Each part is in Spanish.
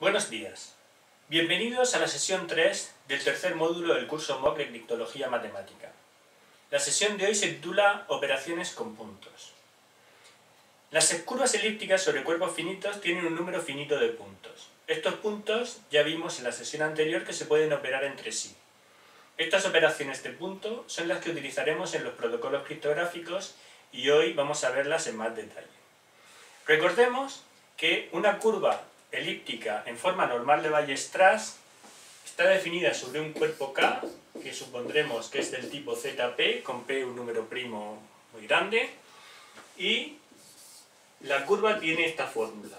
Buenos días. Bienvenidos a la sesión 3 del tercer módulo del curso MOOC de Criptología Matemática. La sesión de hoy se titula Operaciones con puntos. Las curvas elípticas sobre cuerpos finitos tienen un número finito de puntos. Estos puntos ya vimos en la sesión anterior que se pueden operar entre sí. Estas operaciones de punto son las que utilizaremos en los protocolos criptográficos y hoy vamos a verlas en más detalle. Recordemos que una curva elíptica en forma normal de Weierstrass está definida sobre un cuerpo K, que supondremos que es del tipo ZP, con P un número primo muy grande, y la curva tiene esta fórmula.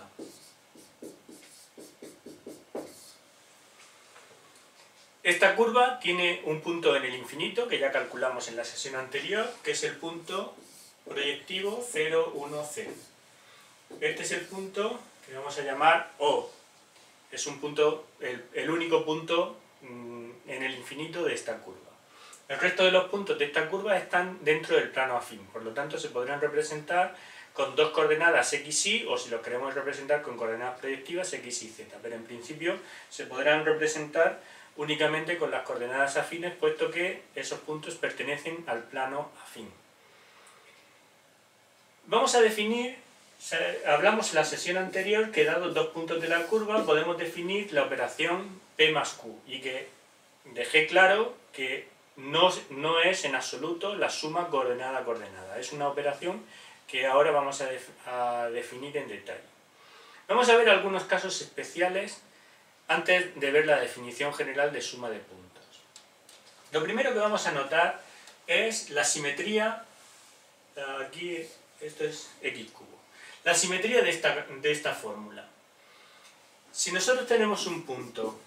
Esta curva tiene un punto en el infinito, que ya calculamos en la sesión anterior, que es el punto proyectivo 0, 1, 0. Este es el punto que vamos a llamar O. Es un punto, el, único punto mm, en el infinito de esta curva. El resto de los puntos de esta curva están dentro del plano afín, por lo tanto se podrán representar con dos coordenadas x, y, o si lo queremos representar con coordenadas proyectivas x y z, pero en principio se podrán representar únicamente con las coordenadas afines, puesto que esos puntos pertenecen al plano afín. Vamos a definir hablamos en la sesión anterior que dados dos puntos de la curva podemos definir la operación P más Q y que dejé claro que no, no es en absoluto la suma coordenada-coordenada. Es una operación que ahora vamos a, a definir en detalle. Vamos a ver algunos casos especiales antes de ver la definición general de suma de puntos. Lo primero que vamos a notar es la simetría, aquí esto es x cubo. La simetría de esta, de esta fórmula. Si nosotros tenemos un punto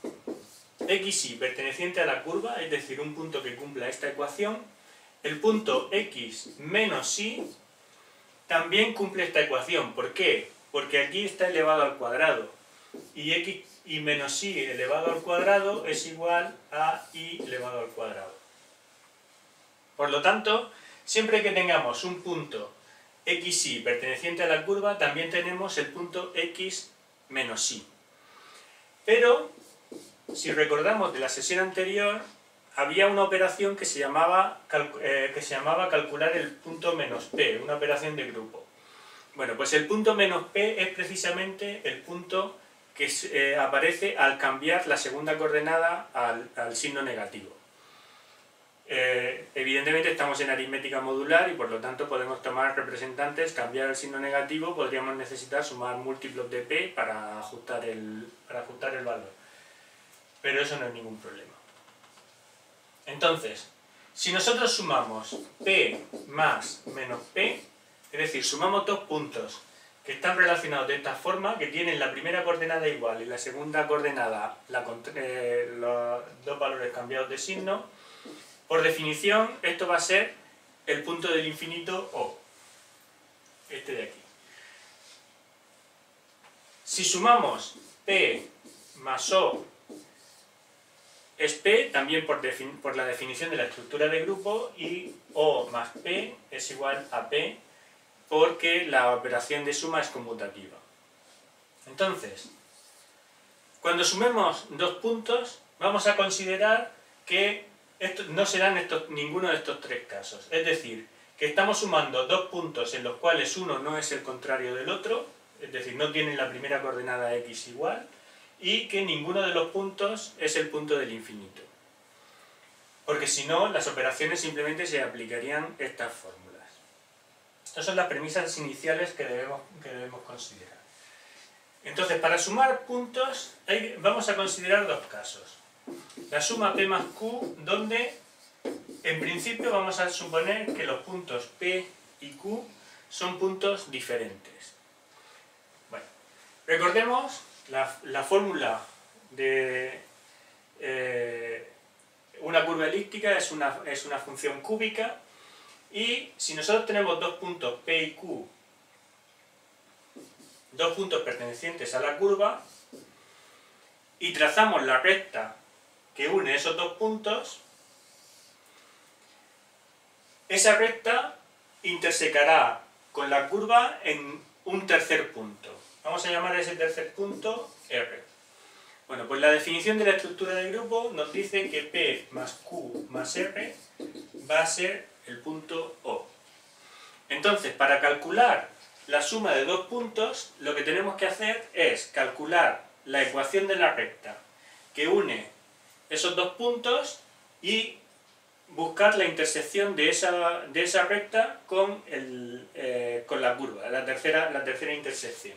xy perteneciente a la curva, es decir, un punto que cumpla esta ecuación, el punto x menos y también cumple esta ecuación. ¿Por qué? Porque aquí está elevado al cuadrado. Y x y menos y elevado al cuadrado es igual a y elevado al cuadrado. Por lo tanto, siempre que tengamos un punto xy perteneciente a la curva, también tenemos el punto x menos y. Pero, si recordamos de la sesión anterior, había una operación que se llamaba, eh, que se llamaba calcular el punto menos p, una operación de grupo. Bueno, pues el punto menos p es precisamente el punto que eh, aparece al cambiar la segunda coordenada al signo negativo. Evidentemente estamos en aritmética modular y por lo tanto podemos tomar representantes, cambiar el signo negativo, podríamos necesitar sumar múltiplos de p para ajustar el, para ajustar el valor. Pero eso no es ningún problema. Entonces, si nosotros sumamos p más menos p, es decir, sumamos dos puntos que están relacionados de esta forma, que tienen la primera coordenada igual y la segunda coordenada, eh, los dos valores cambiados de signo, por definición, esto va a ser el punto del infinito O, este de aquí. Si sumamos P más O es P, también por, por, la definición de la estructura de grupo, y O más P es igual a P, porque la operación de suma es conmutativa. Entonces, cuando sumemos dos puntos, vamos a considerar que no serán ninguno de estos tres casos. Es decir, que estamos sumando dos puntos en los cuales uno no es el contrario del otro, es decir, no tienen la primera coordenada x igual, y que ninguno de los puntos es el punto del infinito. Porque si no, las operaciones simplemente se aplicarían estas fórmulas. Estas son las premisas iniciales que debemos, que debemos considerar. Entonces, para sumar puntos, vamos a considerar dos casos la suma P más Q, donde en principio vamos a suponer que los puntos P y Q son puntos diferentes. Bueno, recordemos la, fórmula de eh, una curva elíptica es una, es una función cúbica y si nosotros tenemos dos puntos P y Q, dos puntos pertenecientes a la curva, y trazamos la recta que une esos dos puntos, esa recta intersecará con la curva en un tercer punto. Vamos a llamar a ese tercer punto R. Bueno, pues la definición de la estructura del grupo nos dice que P más Q más R va a ser el punto O. Entonces, para calcular la suma de dos puntos, lo que tenemos que hacer es calcular la ecuación de la recta que une esos dos puntos y buscar la intersección de esa, de esa recta con, el, eh, con la curva, la tercera, la tercera intersección.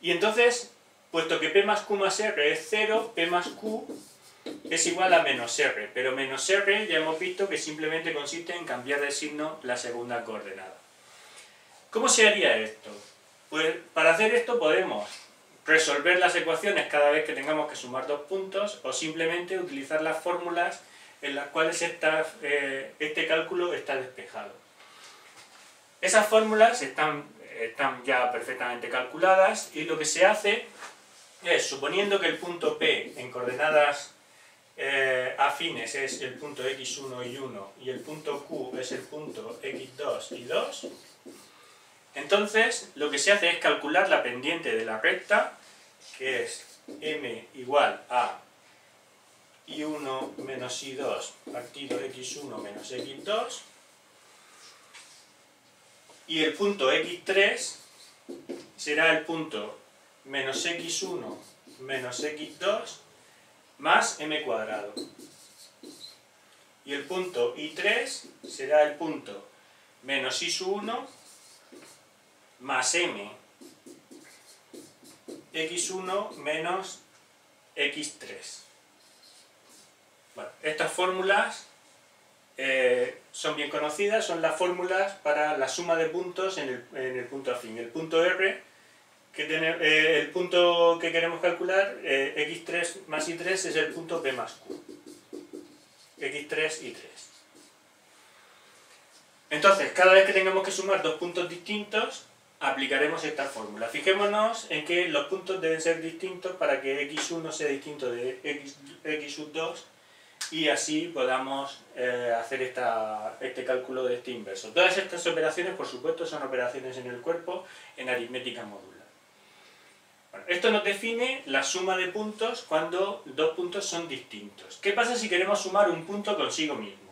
Y entonces, puesto que P más Q más R es 0, P más Q es igual a menos R, pero menos R ya hemos visto que simplemente consiste en cambiar de signo la segunda coordenada. ¿Cómo se haría esto? Pues para hacer esto podemos resolver las ecuaciones cada vez que tengamos que sumar dos puntos o simplemente utilizar las fórmulas en las cuales eh, este cálculo está despejado. Esas fórmulas están, están ya perfectamente calculadas y lo que se hace es, suponiendo que el punto P en coordenadas eh, afines es el punto x1 y 1 y el punto Q es el punto x2 y 2, entonces lo que se hace es calcular la pendiente de la recta, que es m igual a y1 menos y2 partido x1 menos x2 y el punto x3 será el punto menos x1 menos x2 más m cuadrado. Y el punto y3 será el punto menos y1 más m x1 menos x3 estas fórmulas eh, son bien conocidas, son las fórmulas para la suma de puntos en el, punto afín. El punto R, que tiene, eh, el punto que queremos calcular, eh, x3 más y3 es el punto p más q. x3 y 3. Entonces, cada vez que tengamos que sumar dos puntos distintos, aplicaremos esta fórmula. Fijémonos en que los puntos deben ser distintos para que x1 sea distinto de x, x2 y así podamos eh, hacer este cálculo de este inverso. Todas estas operaciones, por supuesto, son operaciones en el cuerpo en aritmética modular. esto nos define la suma de puntos cuando dos puntos son distintos. ¿Qué pasa si queremos sumar un punto consigo mismo?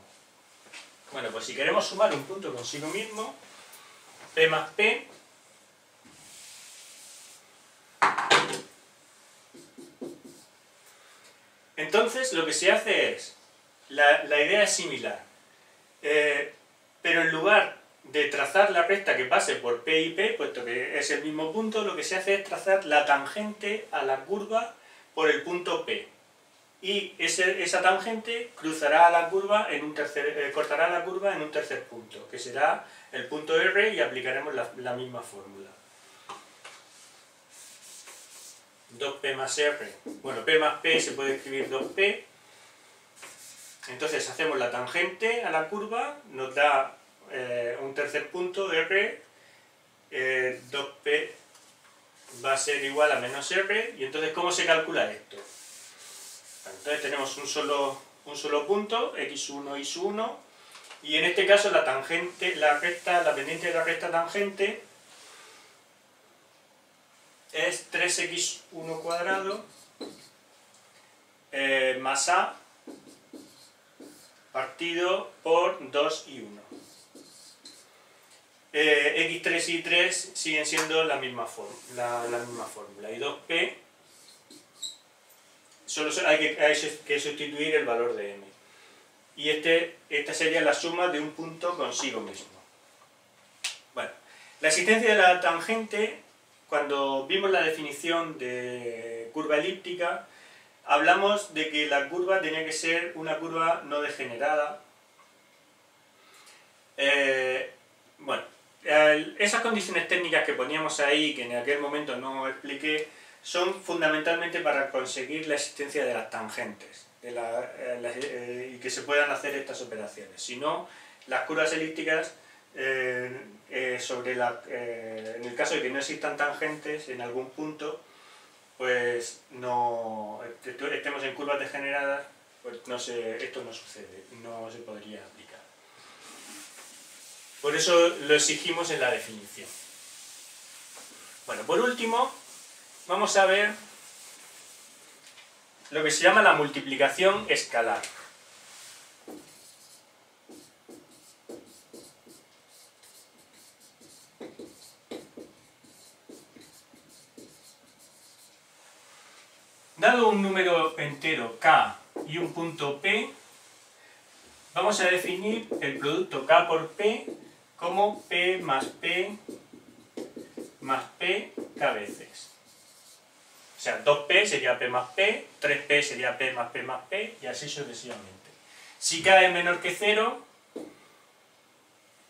Bueno, pues si queremos sumar un punto consigo mismo, P más P Entonces lo que se hace es, la, idea es similar, eh, pero en lugar de trazar la recta que pase por P y P, puesto que es el mismo punto, lo que se hace es trazar la tangente a la curva por el punto P. Y esa tangente cruzará la curva en un tercer, eh, cortará la curva en un tercer punto, que será el punto R y aplicaremos la misma fórmula. 2p más r, bueno, p más p se puede escribir 2p, entonces hacemos la tangente a la curva, nos da eh, un tercer punto, r, 2p eh, va a ser igual a menos r, y entonces ¿cómo se calcula esto? Entonces tenemos un solo, un solo punto, x1 y 1, y en este caso la tangente, la recta, la pendiente de la recta tangente es 3x1 cuadrado eh, más a partido por 2 y 1. Eh, x3 y 3 siguen siendo la misma, la, misma fórmula. Y 2p, solo hay que, hay que sustituir el valor de m. Y este, esta sería la suma de un punto consigo mismo. Bueno, la existencia de la tangente cuando vimos la definición de curva elíptica, hablamos de que la curva tenía que ser una curva no degenerada. Eh, bueno, esas condiciones técnicas que poníamos ahí, que en aquel momento no expliqué, son fundamentalmente para conseguir la existencia de las tangentes eh, eh, y que se puedan hacer estas operaciones. Si no, las curvas elípticas eh, sobre la, eh, en el caso de que no existan tangentes en algún punto, pues no estemos en curvas degeneradas, pues no se, esto no sucede, no se podría aplicar. Por eso lo exigimos en la definición. Bueno, por último, vamos a ver lo que se llama la multiplicación escalar. Dado un número entero k y un punto p, vamos a definir el producto k por p como p más p más p k veces. O sea, 2p sería p más p, 3p sería p más p más p, y así sucesivamente. Si k es menor que 0,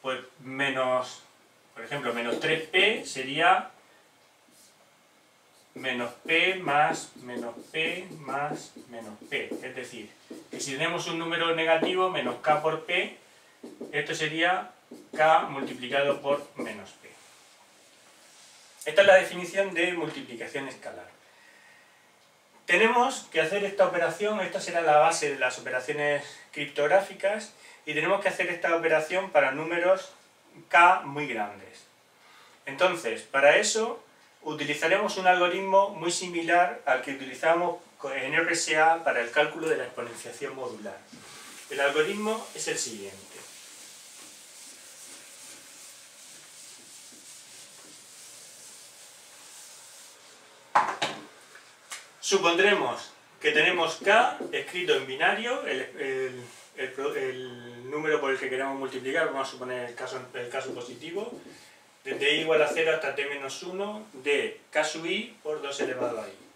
pues menos, por ejemplo, menos 3p sería menos p más menos p más menos p. Es decir, que si tenemos un número negativo, menos k por p, esto sería k multiplicado por menos p. Esta es la definición de multiplicación escalar. Tenemos que hacer esta operación, esta será la base de las operaciones criptográficas, y tenemos que hacer esta operación para números k muy grandes. Entonces, para eso utilizaremos un algoritmo muy similar al que utilizamos en RSA para el cálculo de la exponenciación modular. El algoritmo es el siguiente. Supondremos que tenemos k escrito en binario, el, número por el que queremos multiplicar, vamos a suponer el caso, el caso positivo, de i igual a 0 hasta t menos 1 de k sub i por 2 elevado a i.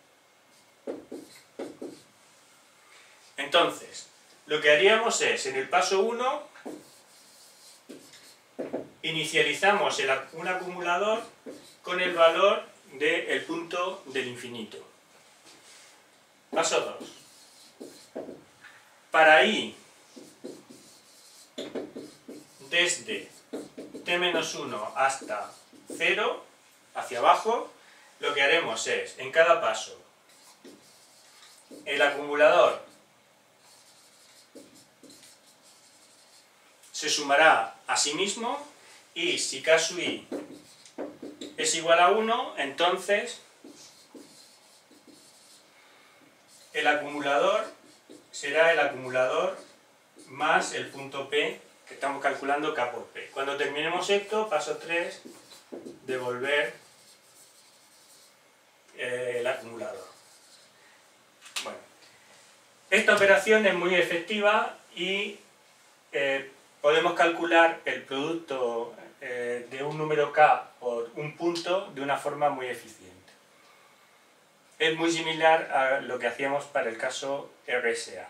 Entonces, lo que haríamos es, en el paso 1, inicializamos un acumulador con el valor del punto del infinito. Paso 2. Para i, desde t-1 hasta 0, hacia abajo, lo que haremos es, en cada paso, el acumulador se sumará a sí mismo y si sub i es igual a 1, entonces el acumulador será el acumulador más el punto P estamos calculando K por P. Cuando terminemos esto, paso 3, devolver eh, el acumulador. Bueno, esta operación es muy efectiva y eh, podemos calcular el producto eh, de un número K por un punto de una forma muy eficiente. Es muy similar a lo que hacíamos para el caso RSA.